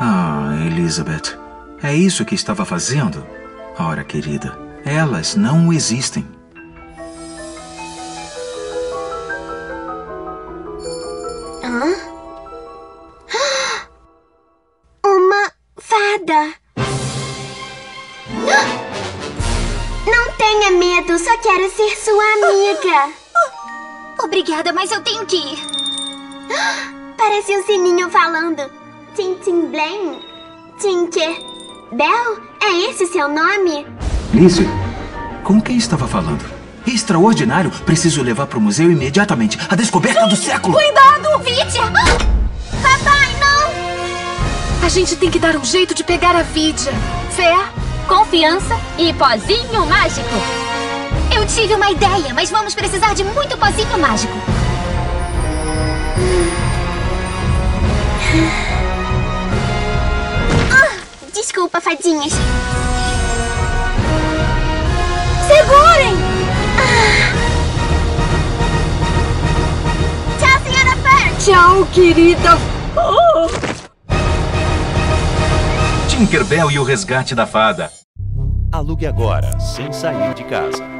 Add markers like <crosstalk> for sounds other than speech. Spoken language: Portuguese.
Ah, Elizabeth. É isso que estava fazendo? Ora, querida, elas não existem. Hã? <gasps> Uma fada. Não <gasps> tenha medo, só quero ser sua amiga. Obrigada, mas eu tenho que ir. Parece um sininho falando. Tim Tim Blém? Tinker Bell? É esse seu nome? Lizzie, com quem estava falando? Extraordinário! Preciso levar para o museu imediatamente. A descoberta do século! Cuidado, Vidya! Papai, não! A gente tem que dar um jeito de pegar a Vidya. Fé, confiança e pozinho mágico. Eu tive uma ideia, mas vamos precisar de muito pozinho mágico. Desculpa, fadinhas. Segurem! Tchau, senhora Pearl! Tchau, querida. Tinkerbell e o resgate da fada. Alugue agora, sem sair de casa.